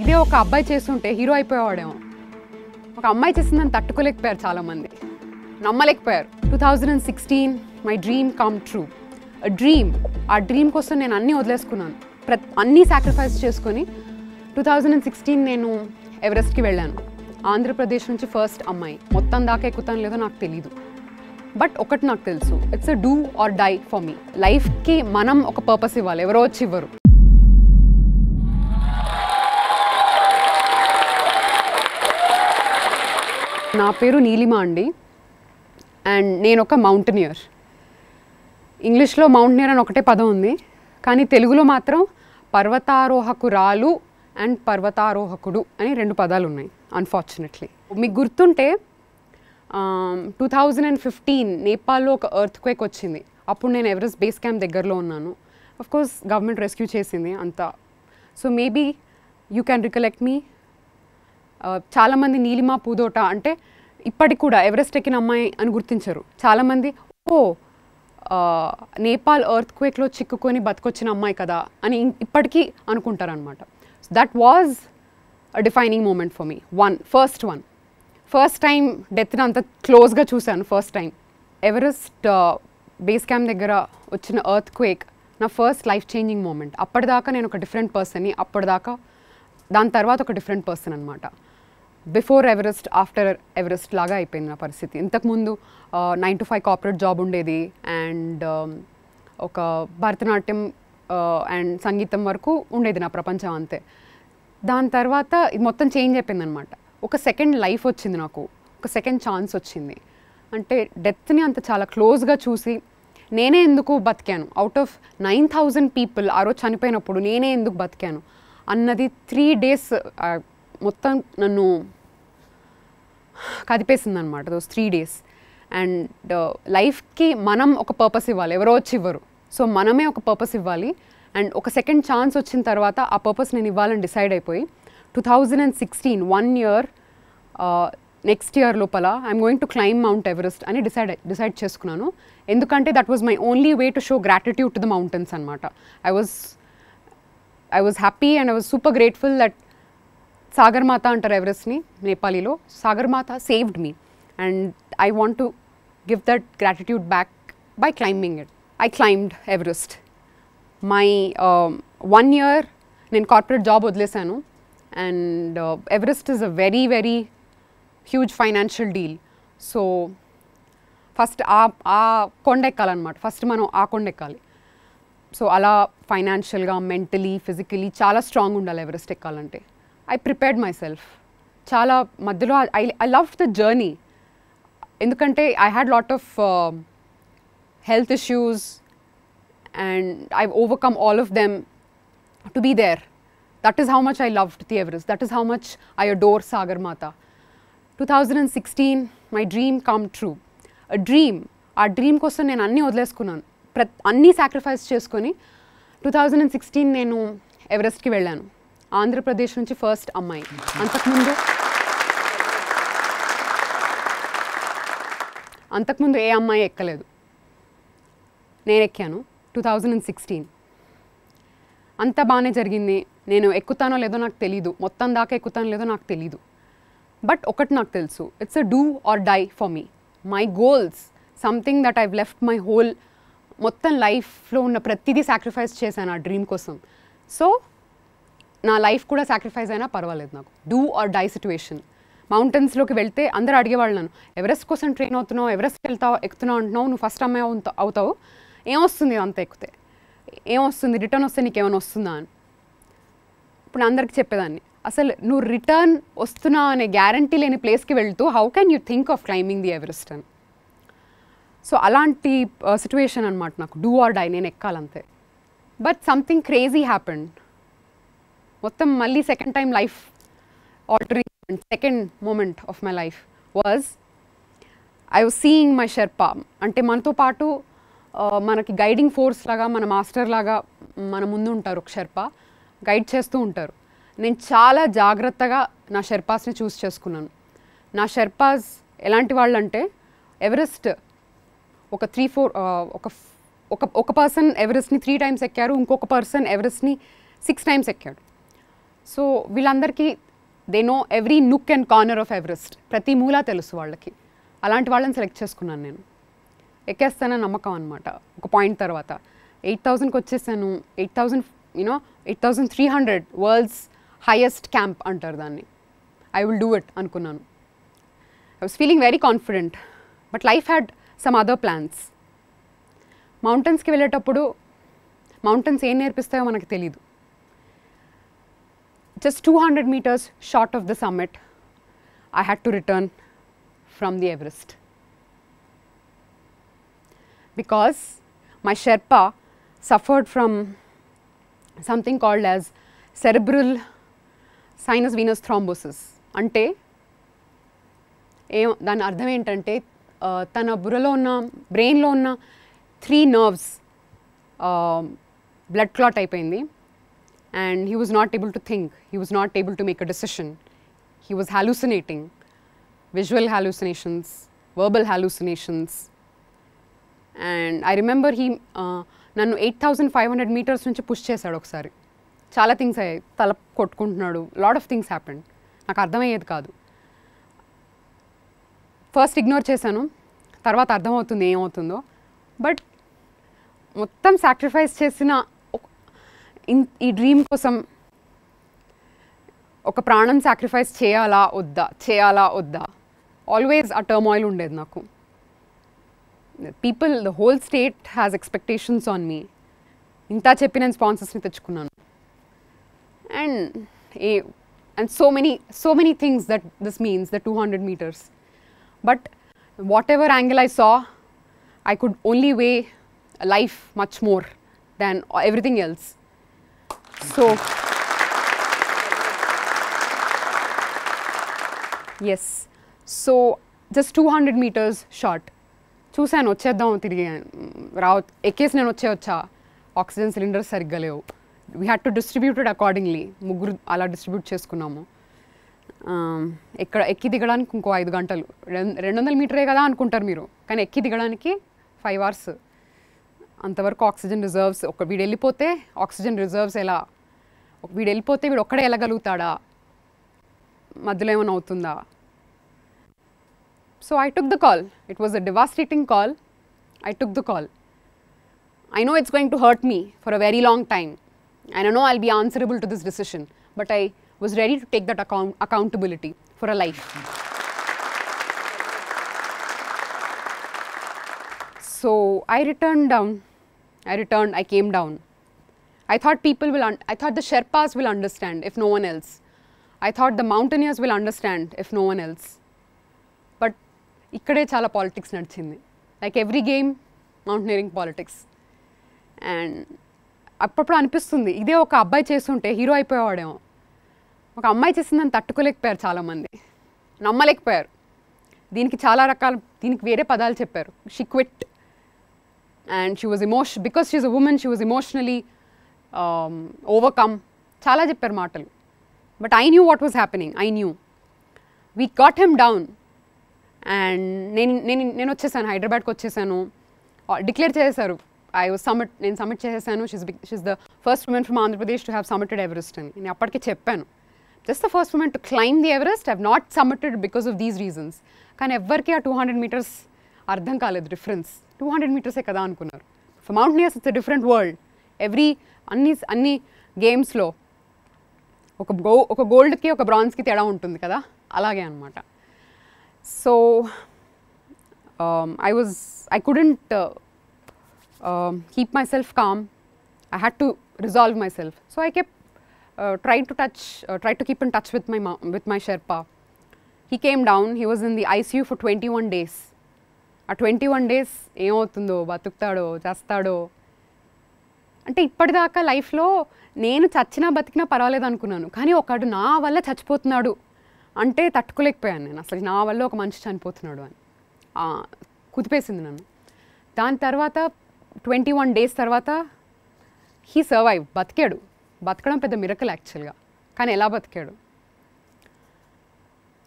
ఇదే ఒక అబ్బాయి చేస్తుంటే హీరో అయిపోయేవాడేమో. ఒక అమ్మాయి చేసిందని తట్టుకోలేకపోయారు చాలామంది. నమ్మలేకపోయారు. Two thousand and sixteen my dream come true dream ఆ డ్రీమ్ కోసం నేను అన్నీ వదిలేసుకున్నాను. ప్రతి అన్నీ సాక్రిఫైస్ చేసుకొని టూ థౌజండ్ అండ్ సిక్స్టీన్ నేను ఎవరెస్ట్కి వెళ్ళాను. ఆంధ్రప్రదేశ్ నుంచి ఫస్ట్ అమ్మాయి. మొత్తం దాకా ఎక్కుతాను లేదో నాకు తెలీదు. బట్ ఒకటి నాకు తెలుసు. It's a do or die for me లైఫ్కి మనం ఒక పర్పస్ ఇవ్వాలి. ఎవరో వచ్చి ఇవ్వరు. నా పేరు నీలిమ అండి. అండ్ నేను ఒక మౌంటనియర్. ఇంగ్లీష్లో మౌంటనియర్ అని ఒకటే పదం ఉంది. కానీ తెలుగులో మాత్రం పర్వతారోహకురాలు అండ్ పర్వతారోహకుడు అని రెండు పదాలు ఉన్నాయి అన్ఫార్చునేట్లీ మీకు గుర్తుంటే టూ థౌజండ్ అండ్ ఫిఫ్టీన్ నేపాల్లో ఒక ఎర్త్ క్వేక్ వచ్చింది. అప్పుడు నేను ఎవరెస్ట్ బేస్ క్యాంప్ దగ్గరలో ఉన్నాను. అఫ్ కోర్స్ గవర్నమెంట్ రెస్క్యూ చేసింది అంతా. So maybe you can recollect me చాలామంది నీలిమా పూదోట అంటే ఇప్పటికి కూడా ఎవరెస్ట్ ఎక్కిన అమ్మాయి అని గుర్తించరు. చాలామంది ఓ నేపాల్ ఎర్త్ క్వేక్లో చిక్కుకొని బతికొచ్చిన అమ్మాయి కదా అని ఇప్పటికీ అనుకుంటారు అనమాట that was a defining moment for me one first one first time డెత్ని అంత క్లోజ్గా చూశాను first time Everest base camp దగ్గర వచ్చిన ఎర్త్ క్వేక్ నా ఫస్ట్ లైఫ్ చేంజింగ్ మూమెంట్ అప్పటిదాకా నేను ఒక డిఫరెంట్ పర్సన్ని అప్పటిదాకా దాని తర్వాత ఒక డిఫరెంట్ పర్సన్ అనమాట బిఫోర్ ఎవరెస్ట్ ఆఫ్టర్ ఎవరెస్ట్ లాగా అయిపోయింది నా పరిస్థితి. ఇంతకుముందు nine to five corporate job ఉండేది అండ్ um, ఒక భరతనాట్యం అండ్ సంగీతం వరకు ఉండేది నా ప్రపంచం అంతే. దాని తర్వాత ఇది మొత్తం చేంజ్ అయిపోయింది అనమాట ఒక సెకండ్ లైఫ్ వచ్చింది నాకు. ఒక సెకండ్ ఛాన్స్ వచ్చింది. అంటే డెత్ని అంత చాలా క్లోజ్గా చూసి నేనే ఎందుకు బతికాను? Out of nine thousand people ఆ రోజు చనిపోయినప్పుడు నేనే ఎందుకు బతికాను? అన్నది త్రీ డేస్ మొత్తం నన్ను కదిపేసింది అనమాట దోస్ త్రీ డేస్ అండ్ లైఫ్కి మనం ఒక పర్పస్ ఇవ్వాలి ఎవరో వచ్చి ఇవ్వరు. సో మనమే ఒక పర్పస్ ఇవ్వాలి. అండ్ ఒక సెకండ్ ఛాన్స్ వచ్చిన తర్వాత ఆ పర్పస్ నేను ఇవ్వాలని డిసైడ్ అయిపోయి two thousand and sixteen one year next year లోపల I'm going to climb Mount Everest అని డిసైడ్ డిసైడ్ చేసుకున్నాను. ఎందుకంటే that was my only way to show gratitude to the mountains అనమాట I was I was happy and I was super grateful that Sagarmatha అంటారు ఎవరెస్ట్ని నేపాలీలో. Sagarmatha saved me and I want to give that gratitude back by climbing it I climbed Everest my one year నేను corporate job వదిలేశాను. And Everest is a very very huge financial deal so first ఆ ఆ కొండ ఎక్కాలన్నమాట. First మనం ఆ కొండ ఎక్కాలి. So అలా ఫైనాన్షియల్గా మెంటలీ ఫిజికలీ చాలా స్ట్రాంగ్ ఉండాలి ఎవరెస్ట్ ఎక్కాలంటే. ఐ ప్రిపేర్డ్ మై సెల్ఫ్ చాలా మధ్యలో I I love the journey ఎందుకంటే I had lot of health issues and I overcome all of them to be there that is how much I loved the Everest that is how much I adore Sagarmatha two thousand and sixteen my dream come true a dream ఆ dream కోసం నేను అన్నీ వదిలేసుకున్నాను. ప్రతి అన్నీ sacrifice చేసుకొని two thousand and sixteen నేను ఎవరెస్ట్కి వెళ్ళాను. ఆంధ్రప్రదేశ్ నుంచి ఫస్ట్ అమ్మాయి. అంతకుముందు అంతకుముందు ఏ అమ్మాయి ఎక్కలేదు. నేను ఎక్కాను టూ థౌజండ్ అండ్ సిక్స్టీన్. అంత బాగానే జరిగింది. నేను ఎక్కుతానో లేదో నాకు తెలీదు. మొత్తం దాకా ఎక్కుతానో లేదో నాకు తెలీదు. బట్ ఒకటి నాకు తెలుసు. It's a do or die for me. My goals something that I've left my whole మొత్తం లైఫ్లో ఉన్న ప్రతిదీ సాక్రిఫైస్ చేశాను ఆ డ్రీమ్ కోసం. సో నా లైఫ్ కూడా సాక్రిఫైస్ అయినా పర్వాలేదు నాకు. డూ ఆర్ డై సిచ్యువేషన్ మౌంటైన్స్లోకి వెళ్తే అందరూ అడిగేవాళ్ళు నన్ను ఎవరెస్ట్ కోసం ట్రైన్ అవుతున్నావు ఎవరెస్ట్ వెళ్తావు ఎక్కుతున్నావు అంటున్నావు నువ్వు ఫస్ట్ అమ్మాయి అవుతావు? ఏమొస్తుంది అంత ఎక్కితే? ఏమొస్తుంది రిటర్న్ వస్తే నీకు ఏమైనా వస్తుందా? అని. ఇప్పుడు అందరికి చెప్పేదాన్ని అసలు నువ్వు రిటర్న్ వస్తున్నా అనే గ్యారంటీ లేని ప్లేస్కి వెళ్తూ how can you think of climbing the Everest అని. సో అలాంటి uh, సిచ్యువేషన్ అనమాట నాకు. డూ ఆర్ డై నేను ఎక్కాలంతే. బట్ సంథింగ్ క్రేజీ హ్యాపెండ్ మొత్తం మళ్ళీ second time life altering second moment of my life was I was seeing my Sherpa అంటే మనతో పాటు మనకి గైడింగ్ ఫోర్స్ లాగా మన మాస్టర్ లాగా మన ముందు ఉంటారు ఒక షెర్పా గైడ్ చేస్తూ ఉంటారు. నేను చాలా జాగ్రత్తగా నా షెర్పాస్ని చూస్ చేసుకున్నాను. నా షెర్పాస్ ఎలాంటి వాళ్ళు అంటే ఎవరెస్ట్ ఒక త్రీ ఫోర్ ఒక ఒక ఒక పర్సన్ ఎవరెస్ట్ని త్రీ టైమ్స్ ఎక్కారు ఇంకొక పర్సన్ ఎవరెస్ట్ని సిక్స్ టైమ్స్ ఎక్కాడు. సో వీళ్ళందరికీ they know every nook and corner of Everest ప్రతి మూలా తెలుసు వాళ్ళకి. అలాంటి వాళ్ళని సెలెక్ట్ చేసుకున్నాను నేను. ఎక్కేస్తానని నమ్మకం అనమాట ఒక పాయింట్ తర్వాత. ఎయిట్ థౌజండ్కి వచ్చేసాను. Eight thousand you know eight thousand three hundred world's highest camp అంటారు దాన్ని. ఐ విల్ డూ ఇట్ అనుకున్నాను. I was feeling very confident but life had some other plans మౌంటైన్స్కి వెళ్ళేటప్పుడు మౌంటైన్స్ ఏం నేర్పిస్తాయో మనకు తెలియదు just 200 meters short of the summit, I had to return from the Everest. Because my Sherpa suffered from something called as cerebral sinus venous thrombosis. అంటే ఏ దాని అర్థం ఏంటంటే తన బుర్రలో ఉన్న బ్రెయిన్లో ఉన్న త్రీ నర్వ్స్ బ్లడ్ క్లాట్ అయిపోయింది and he was not able to think. He was not able to make a decision. He was hallucinating visual hallucinations, verbal hallucinations. And I remember he uh, నన్ను eight thousand five hundred metres నుంచి push చేశాడు ఒకసారి చాలా things అయ్యాయి తల కొట్టుకుంటున్నాడు lot of things happened నాకు అర్థమయ్యేది కాదు ఫస్ట్ ఇగ్నోర్ చేశాను తర్వాత అర్థమవుతుంది ఏమవుతుందో బట్ మొత్తం సాక్రిఫైస్ చేసిన ఒక- ఇన్- ఈ డ్రీమ్ కోసం ఒక ప్రాణం సాక్రిఫైస్ చేయాలా వద్దా? చేయాలా వద్దా? ఆల్వేస్ ఆ టర్మాయిల్ ఉండేది నాకు. People the whole state has expectations on me ఇంత చెప్పి నేను స్పాన్సర్స్ని తెచ్చుకున్నాను. And a and so many so many things that this means the two hundred metres but whatever angle I saw I could only way life much more than everything else So, yes. So, just 200 meters short. చూశాను వచ్చేద్దాం తిరిగి. రావ ఎక్కేసి నేను వచ్చే వచ్చా. Oxygen cylinders సరిగ్గా లేవు. We had to distributed accordingly ముగ్గురు అలా డిస్ట్రిబ్యూట్ చేసుకున్నాము. ఎక్కడ ఎక్కి దిగడానికి ఇంకో ఐదు గంటలు. రెండు వందల మీటరే కదా అనుకుంటారు మీరు. కానీ ఎక్కి దిగడానికి five hours అంతవరకు ఆక్సిజన్ రిజర్వ్స్ ఒక వీడు వెళ్ళిపోతే ఆక్సిజన్ రిజర్వ్స్ ఎలా ఒక వీడు వెళ్ళిపోతే వీడు ఒక్కడే వెళ్ళగలుగుతాడా మధ్యలో ఏమైనా అవుతుందా so I took the call it was a devastating call I took the call I know it's going to hurt me for a very long time, and I know I'll be answerable to this decision, but I was ready to take that account- accountability for a life. So I returned down. I returned, I came down. I thought people will, un- I thought the Sherpas will understand if no one else. I thought the mountaineers will understand if no one else. But ikkade chala politics nadchindi. Like every game, mountaineering politics. And అప్పుడప్పుడు అనిపిస్తుంది ఇదే ఒక అబ్బాయి చేస్తుంటే hero అయిపోయేవాడేమో ఒక అమ్మాయి చేసిందని తట్టుకోలేకపోయారు చాలామంది నమ్మలేకపోయారు దీనికి చాలా రకాల దీనికి వేరే పదాలు చెప్పారు షిక్విట్ quit and she was emotion because she a women she was emotionally overcome చాలా చెప్పారు మాటలు. But I knew what was happening I knew we got him down and నేను నేను నేను వచ్చేసాను హైదరాబాద్కి వచ్చేసాను. డిక్లేర్ చేశారు. ఐ వాజ్ సమిట్ నేను సమిట్ చేసేసాను. She's she's the first woman from Andhra Pradesh to have సమిటెడ్ Everest అని. నేను అప్పటికే చెప్పాను. Just the first woman to climb the Everest have not summited because of these reasons కానీ ఎవ్వరికి ఆ టూ హండ్రెడ్ మీటర్స్ అర్థం కాలేదు డిఫరెన్స్ టూ హండ్రెడ్ మీటర్సే కదా అనుకున్నారు. For mountaineers it's a different world every అన్ని అన్ని గేమ్స్లో ఒక గో ఒక గోల్డ్కి ఒక బ్రాంజ్కి తేడా ఉంటుంది కదా? అలాగే అనమాట so I was I couldn't keep myself calm I had to resolve myself so I kept try to touch try to keep in touch with my with my sherpa he came down he was in the ICU for twenty one days ఆ twenty one days ఏమవుతుందో బతుకుతాడో చేస్తాడో. అంటే ఇప్పటిదాకా లైఫ్లో నేను చచ్చినా బతికినా పర్వాలేదు అనుకున్నాను. కానీ ఒకడు నా వల్ల చచ్చిపోతున్నాడు అంటే తట్టుకోలేకపోయాను నేను. అసలు నా వల్ల ఒక మనిషి చనిపోతున్నాడు అని. కుదిపేసింది నన్ను. దాని తర్వాత ట్వంటీ వన్ డేస్ తర్వాత హీ సర్వైవ్. బతికాడు. బతకడం పెద్ద మిరకల్ యాక్చువల్గా. కానీ ఎలా బతికాడు?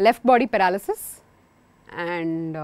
Left body paralysis and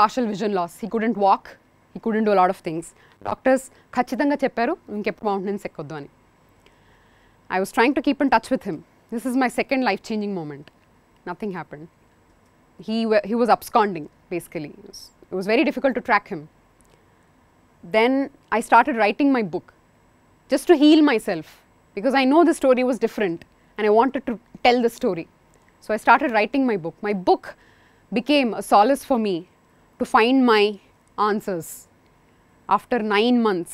partial vision loss he couldn't walk he couldn't do lot of things doctors ఖచ్చితంగా చెప్పారు ఇంకెప్పుడు మౌంటైన్స్ ఎక్కొద్దు అని I was trying to keep in touch with him this is my second life changing moment. Nothing happened. He, wa- he was absconding, basically. It was, it was very difficult to track him. Then I started writing my book just to heal myself because I know the story was different and I wanted to tell the story. So I started writing my book. My book became a solace for me to find my answers. After nine months,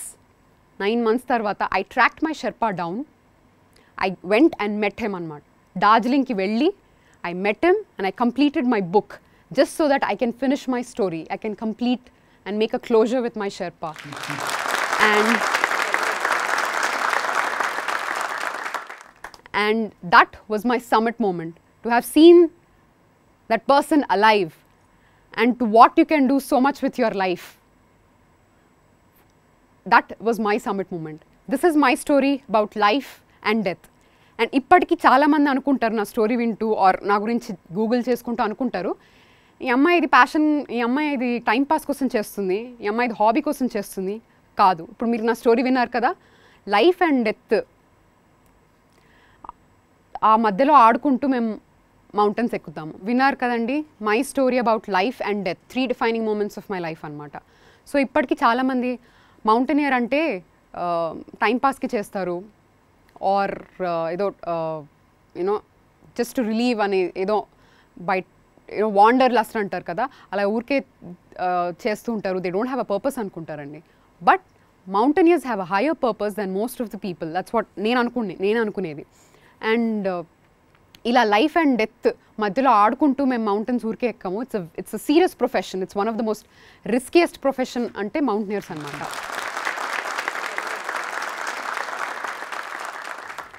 nine months tarvata, I tracked my Sherpa down. I went and met him అనమాట డార్జిలింగ్కి వెళ్ళి I met him and I completed my book just so that I can finish my story I can complete and make a closure with my Sherpa and and that was my summit moment to have seen that person alive and to what you can do so much with your life. That was my summit moment. This is my story about life and death. And ఇప్పటికీ చాలామంది అనుకుంటారు నా story వింటూ are నా గురించి Google చేసుకుంటూ అనుకుంటారు. ఈ అమ్మాయి ఇది ప్యాషన్ ఈ అమ్మాయి ఇది టైం పాస్ కోసం చేస్తుంది. ఈ అమ్మాయి ఇది హాబీ కోసం చేస్తుంది. కాదు. ఇప్పుడు మీరు నా స్టోరీ విన్నారు కదా. లైఫ్ అండ్ డెత్ ఆ మధ్యలో ఆడుకుంటూ మేము మౌంటైన్స్ ఎక్కుతాము. విన్నారు కదండి? My story about life and death three defining moments of my life అనమాట సో ఇప్పటికీ చాలామంది మౌంటైనియర్ అంటే టైంపాస్కి చేస్తారు. ఆర్ ఏదో యూనో జస్ట్ రిలీవ్ అని ఏదో బయట ఏదో వాండర్ లస్ట్ అంటారు కదా? అలా ఊరికే చేస్తూ ఉంటారు. They don't have a purpose అనుకుంటారండి. But mountaineers have a higher purpose than most of the people that's what నేను అనుకునే నేను అనుకునేది. అండ్ ఇలా లైఫ్ అండ్ డెత్ మధ్యలో ఆడుకుంటూ మేము మౌంటైన్స్ ఊరికే ఎక్కాము. It's it's a serious profession it's one of the most riskiest profession అంటే మౌంటైనర్స్ అనమాట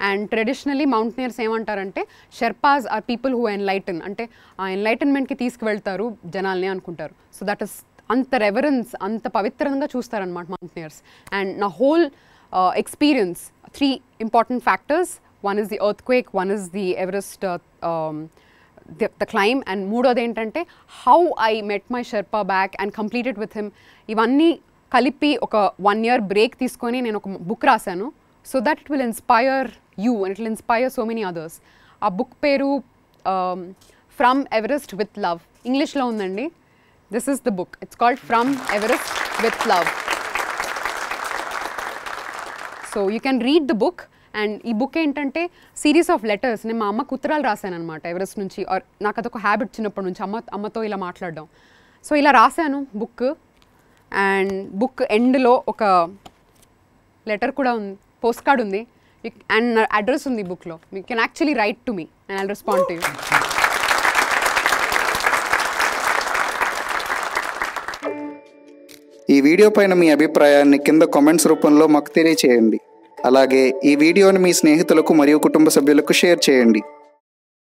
అండ్ ట్రెడిషనలీ మౌంటైనర్స్ ఏమంటారంటే sherpas are people who enlighten అంటే ఆ ఎన్లైటన్మెంట్కి తీసుకువెళ్తారు జనాల్ని అనుకుంటారు. సో దట్ ఇస్ అంత రెవరెన్స్ అంత పవిత్రంగా చూస్తారనమాట మౌంటైనర్స్ అండ్ నా whole experience three important factors one is the earthquake one is the Everest the climb and మూడోది ఏంటంటే how I met my sherpa back and completed with him ఇవన్నీ కలిపి ఒక వన్ ఇయర్ బ్రేక్ తీసుకొని నేను ఒక book రాశాను. So that it will inspire you and it will inspire so many others ఆ బుక్ పేరు ఫ్రమ్ ఎవరెస్ట్ విత్ లవ్ ఇంగ్లీష్లో ఉందండి. This is the book it's called from Everest with love so you can read the book and ఈ book ఏంటంటే series of letters. నేను మా అమ్మకు ఉత్తరాలు రాశాను అనమాట ఎవరెస్ట్ నుంచి ఆర్ నాకు అదొక హ్యాబిట్ చిన్నప్పటి నుంచి అమ్మ అమ్మతో ఇలా మాట్లాడడం. సో ఇలా రాశాను బుక్ అండ్ బుక్ ఎండ్లో ఒక లెటర్ కూడా ఉంది పోస్ట్ కార్డ్ ఉంది. అండ్ నా అడ్రస్ ఉంది బుక్లో. You can actually write to me and I respond to you ఈ వీడియో పైన మీ అభిప్రాయాన్ని కింద కామెంట్స్ రూపంలో మాకు తెలియచేయండి. అలాగే ఈ వీడియోని మీ స్నేహితులకు మరియు కుటుంబ సభ్యులకు షేర్ చేయండి.